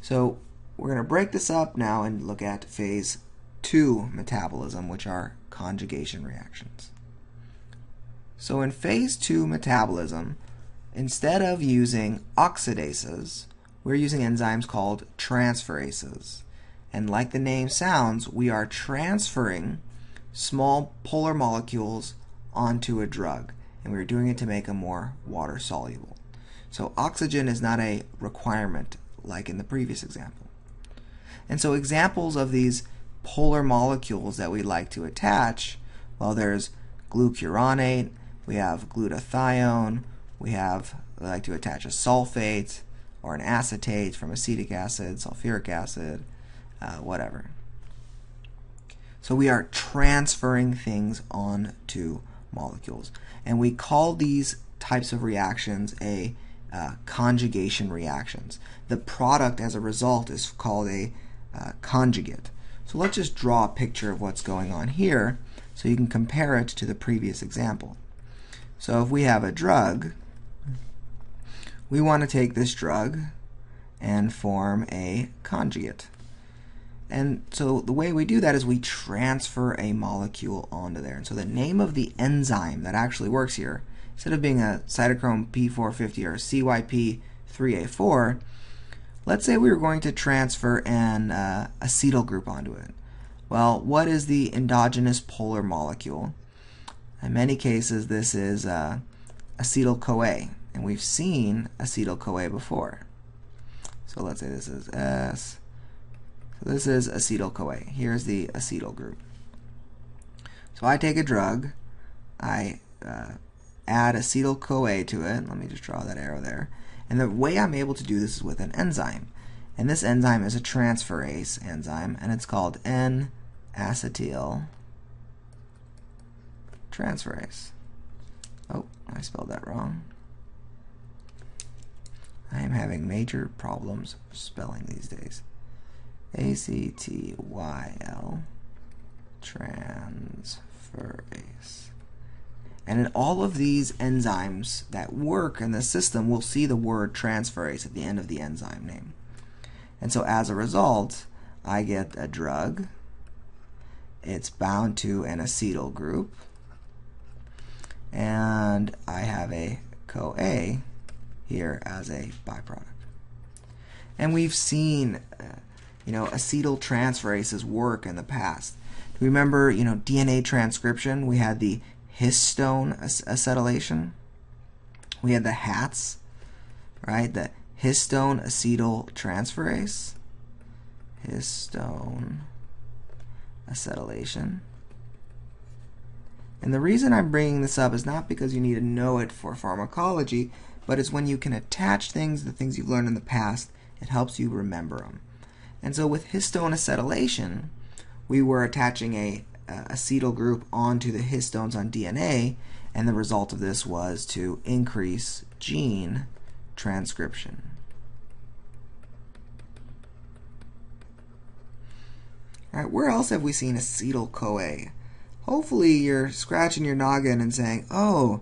So we're going to break this up now and look at phase 2 metabolism, which are conjugation reactions. So in phase 2 metabolism, instead of using oxidases, we're using enzymes called transferases. And like the name sounds, we are transferring small polar molecules onto a drug. And we're doing it to make them more water soluble. So oxygen is not a requirement like in the previous example. And so examples of these polar molecules that we like to attach, well, there's glucuronate, we have glutathione, we have, we like to attach a sulfate or an acetate from acetic acid, sulfuric acid, uh, whatever. So we are transferring things onto molecules. And we call these types of reactions a uh, conjugation reactions. The product as a result is called a uh, conjugate. So let's just draw a picture of what's going on here so you can compare it to the previous example. So if we have a drug, we want to take this drug and form a conjugate. And so the way we do that is we transfer a molecule onto there. And so the name of the enzyme that actually works here, instead of being a cytochrome P450 or CYP3A4, let's say we were going to transfer an uh, acetyl group onto it. Well, what is the endogenous polar molecule? In many cases, this is uh, acetyl-CoA, and we've seen acetyl-CoA before. So let's say this is S so this is acetyl-CoA. Here's the acetyl group. So I take a drug, I uh, add acetyl-CoA to it. Let me just draw that arrow there. And the way I'm able to do this is with an enzyme. And this enzyme is a transferase enzyme, and it's called N-acetyl transferase. Oh, I spelled that wrong. I am having major problems spelling these days. A-C-T-Y-L transferase. And in all of these enzymes that work in the system, we'll see the word transferase at the end of the enzyme name. And so as a result, I get a drug. It's bound to an acetyl group. And I have a CoA here as a byproduct. And we've seen uh, you know, acetyl transferases work in the past. Remember, you know, DNA transcription? We had the histone acetylation. We had the HATS, right? The histone acetyl transferase. Histone acetylation. And the reason I'm bringing this up is not because you need to know it for pharmacology, but it's when you can attach things, the things you've learned in the past, it helps you remember them. And so with histone acetylation, we were attaching a, a Uh, acetyl group onto the histones on DNA, and the result of this was to increase gene transcription. All right, where else have we seen acetyl-CoA? Hopefully you're scratching your noggin and saying, oh,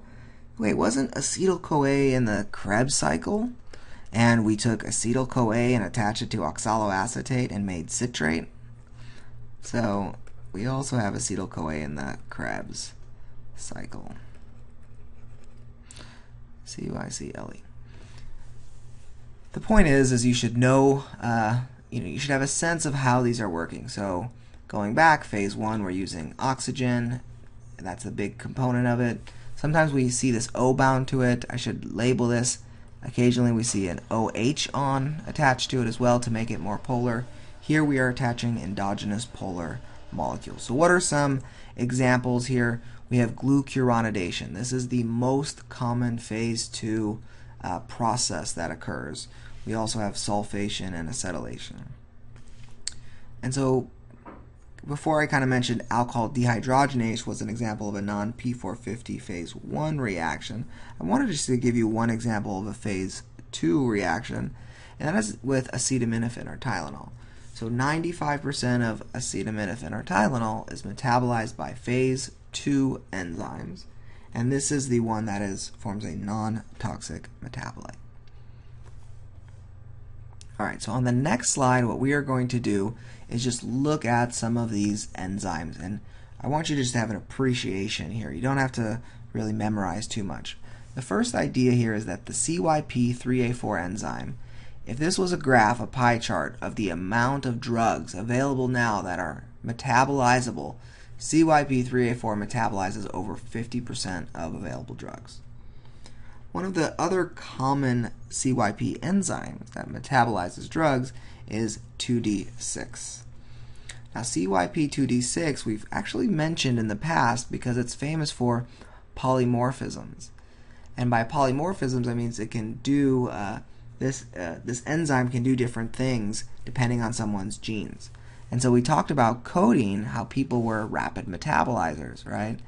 wait, wasn't acetyl-CoA in the Krebs cycle? and we took acetyl-CoA and attached it to oxaloacetate and made citrate. So we also have acetyl-CoA in the Krebs cycle. C-Y-C-L-E. The point is, is you should know, uh, you know, you should have a sense of how these are working. So going back, phase one, we're using oxygen. And that's a big component of it. Sometimes we see this O bound to it. I should label this Occasionally we see an OH on attached to it as well to make it more polar. Here we are attaching endogenous polar molecules. So what are some examples here? We have glucuronidation. This is the most common phase 2 uh, process that occurs. We also have sulfation and acetylation. And so before I kind of mentioned alcohol dehydrogenase was an example of a non-P450 phase 1 reaction. I wanted just to give you one example of a phase 2 reaction, and that is with acetaminophen or Tylenol. So 95% of acetaminophen or Tylenol is metabolized by phase 2 enzymes, and this is the one that is forms a non-toxic metabolite. Alright, so on the next slide, what we are going to do is just look at some of these enzymes. And I want you to just have an appreciation here. You don't have to really memorize too much. The first idea here is that the CYP3A4 enzyme, if this was a graph, a pie chart of the amount of drugs available now that are metabolizable, CYP3A4 metabolizes over 50% of available drugs. One of the other common CYP enzymes that metabolizes drugs is 2D6. Now, CYP2D6 we've actually mentioned in the past because it's famous for polymorphisms. And by polymorphisms, I mean it can do uh, this. Uh, this enzyme can do different things depending on someone's genes. And so we talked about codeine, how people were rapid metabolizers, right?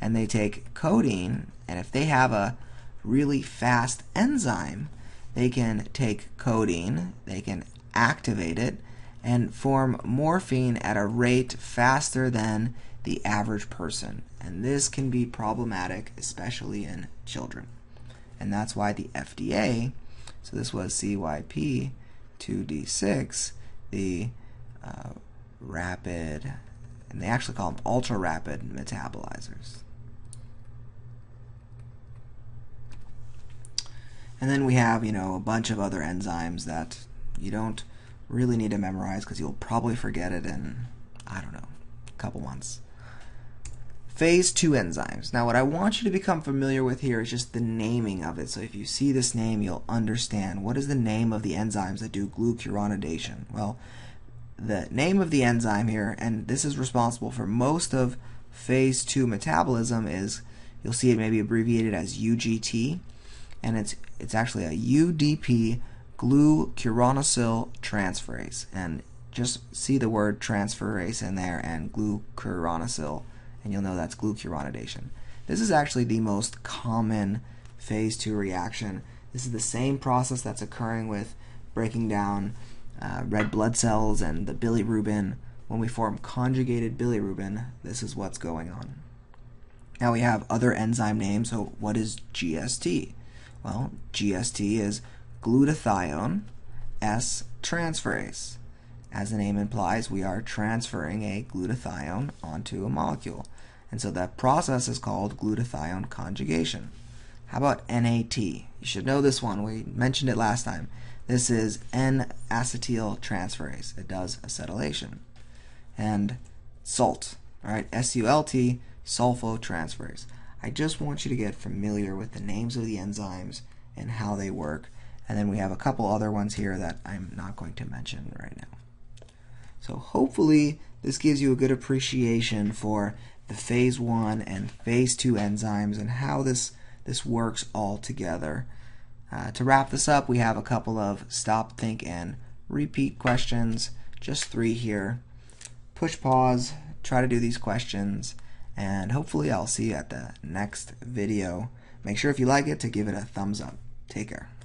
And they take codeine, and if they have a really fast enzyme, they can take codeine, they can activate it, and form morphine at a rate faster than the average person. And this can be problematic, especially in children. And that's why the FDA, so this was CYP 2D6, the uh, rapid, and they actually call them ultra rapid metabolizers. And then we have, you know, a bunch of other enzymes that you don't really need to memorize because you'll probably forget it in, I don't know, a couple months. Phase 2 enzymes. Now, what I want you to become familiar with here is just the naming of it. So if you see this name, you'll understand what is the name of the enzymes that do glucuronidation. Well, the name of the enzyme here, and this is responsible for most of phase 2 metabolism, is you'll see it maybe abbreviated as UGT and it's it's actually a UDP glucuronosyl transferase and just see the word transferase in there and glucuronosyl and you'll know that's glucuronidation. This is actually the most common phase 2 reaction. This is the same process that's occurring with breaking down uh, red blood cells and the bilirubin. When we form conjugated bilirubin, this is what's going on. Now we have other enzyme names. So what is GST? Well, GST is glutathione S transferase. As the name implies, we are transferring a glutathione onto a molecule. And so that process is called glutathione conjugation. How about NAT? You should know this one. We mentioned it last time. This is N-acetyl transferase. It does acetylation. And SULT, all right, S-U-L-T, sulfotransferase. I just want you to get familiar with the names of the enzymes and how they work. And then we have a couple other ones here that I'm not going to mention right now. So hopefully this gives you a good appreciation for the phase 1 and phase 2 enzymes and how this, this works all together. Uh, to wrap this up, we have a couple of stop, think, and repeat questions. Just three here. Push pause, try to do these questions, and hopefully I'll see you at the next video. Make sure if you like it to give it a thumbs up. Take care.